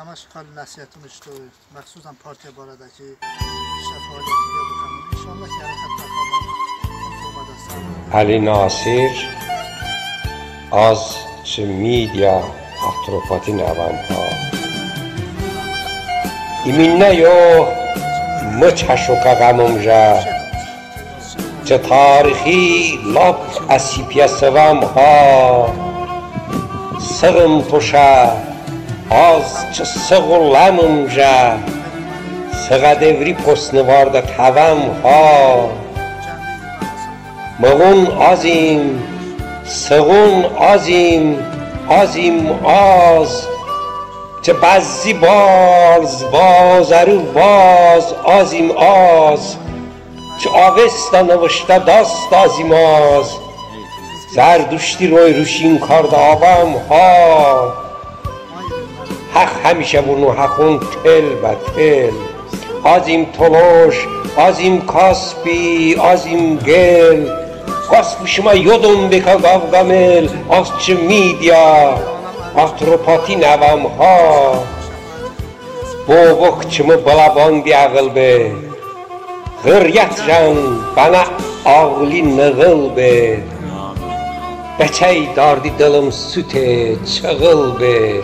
Ama şüpheli nəsiyyətim işte məxsusən partiya barədəki şəfaliyyəti gördük. İnşallah ki, hərəkət taxılmaq formada sağ Ali Nasir az çı media atropati nəvam ha. İminne yok mı çaşoka gamımca çı از چه سغولمم جا سغا دوری پسنی وارد کهوم ها. مغون ازیم سغون ازیم ازیم آز. چه بزی بارز بازر و باز ازیم آز. چه آوستا نوشتا دست ازیم از زردوشتی روی روشین کارده آبام ها. حق همیشه بونو حقون تل و تل از این تلوش از این کاسپی از این گل. کاسپ شما یودون بکا گاوگامل از چه میدیا؟ از نوام ها. بو وقت ما بلا باندی اغل به. غریت جن بنا آغلی نغل به. بچه داردی دلم سوته چغل به.